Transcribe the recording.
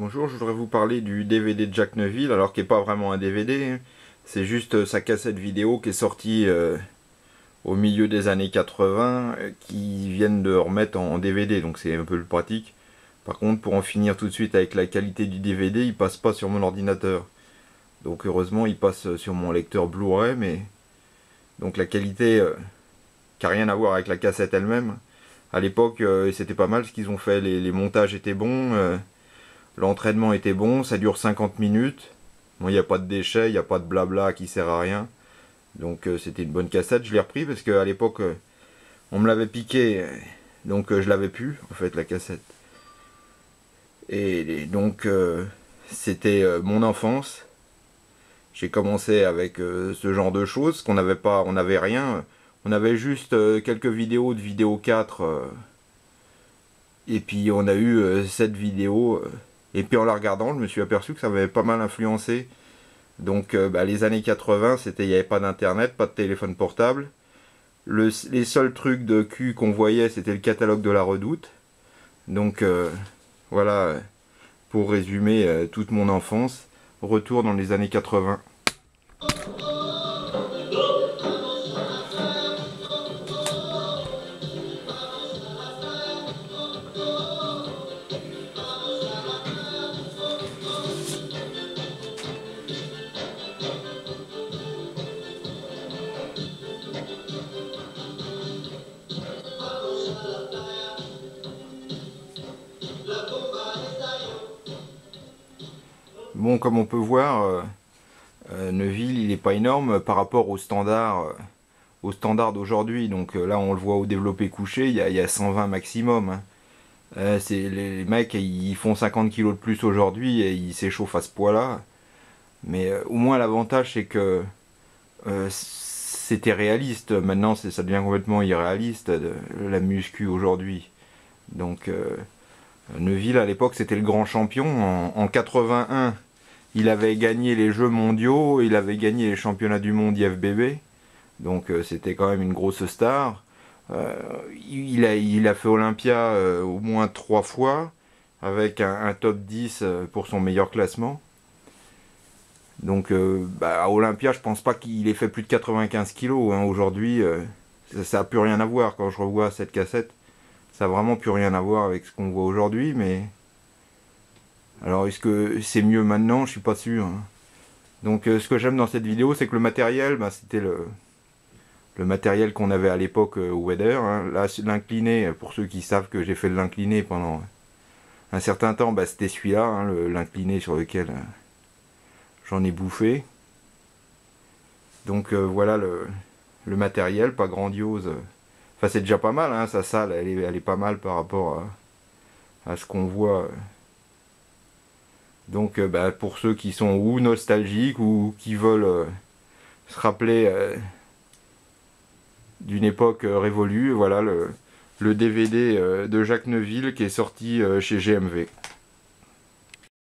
Bonjour, je voudrais vous parler du DVD de Jack Neville, alors qui n'est pas vraiment un DVD, hein. c'est juste euh, sa cassette vidéo qui est sortie euh, au milieu des années 80, euh, qui viennent de remettre en DVD, donc c'est un peu plus pratique. Par contre, pour en finir tout de suite avec la qualité du DVD, il passe pas sur mon ordinateur. Donc heureusement, il passe sur mon lecteur Blu-ray, mais donc la qualité qui n'a rien à voir avec la cassette elle-même. À l'époque, c'était pas mal ce qu'ils ont fait, les, les montages étaient bons L'entraînement était bon, ça dure 50 minutes. Bon, il n'y a pas de déchets, il n'y a pas de blabla qui sert à rien. Donc euh, c'était une bonne cassette, je l'ai repris parce qu'à l'époque, euh, on me l'avait piqué, donc euh, je l'avais plus, en fait, la cassette. Et, donc, c'était mon enfance. J'ai commencé avec ce genre de choses, qu'on n'avait pas, on n'avait rien. On avait juste quelques vidéos de vidéo 4. et puis on a eu cette vidéo et puis en la regardant, je me suis aperçu que ça m'avait pas mal influencé. Donc euh, bah, les années 80, c'était il n'y avait pas d'internet, pas de téléphone portable. les seuls trucs de cul qu'on voyait, c'était le catalogue de la Redoute. Donc euh, voilà, pour résumer euh, toute mon enfance, retour dans les années 80. Bon, comme on peut voir, euh, euh, Neuville, il n'est pas énorme par rapport au standard, euh, au standard d'aujourd'hui. Donc là, on le voit au développé couché, il y a, 120 maximum. Hein. les mecs, ils font 50 kg de plus aujourd'hui et ils s'échauffent à ce poids-là. Mais au moins, l'avantage, c'est que c'était réaliste. Maintenant, ça devient complètement irréaliste, la muscu aujourd'hui. Donc, Neuville, à l'époque, c'était le grand champion. En, en 81, il avait gagné les Jeux mondiaux, il avait gagné les championnats du monde IFBB, donc euh, c'était quand même une grosse star. Euh, il, a, fait Olympia euh, au moins trois fois, avec un, top 10 pour son meilleur classement. Donc bah, à Olympia, je pense pas qu'il ait fait plus de 95 kilos. Hein. Aujourd'hui, ça n'a plus rien à voir quand je revois cette cassette. Ça n'a vraiment plus rien à voir avec ce qu'on voit aujourd'hui, mais alors est-ce que c'est mieux maintenant? Je suis pas sûr. Hein. Donc euh, ce que j'aime dans cette vidéo, c'est que le matériel, bah, c'était le, matériel qu'on avait à l'époque euh, au Weather. Hein. L'incliné, pour ceux qui savent que j'ai fait l'incliné pendant un certain temps, bah, c'était celui-là, hein, l'incliné sur lequel euh, j'en ai bouffé. Donc voilà le, matériel, pas grandiose. Enfin c'est déjà pas mal, sa salle, elle est, pas mal par rapport à ce qu'on voit donc euh, bah, pour ceux qui sont ou nostalgiques ou qui veulent euh, se rappeler euh, d'une époque révolue, voilà le, le DVD de Jacques Neuville qui est sorti chez GMV.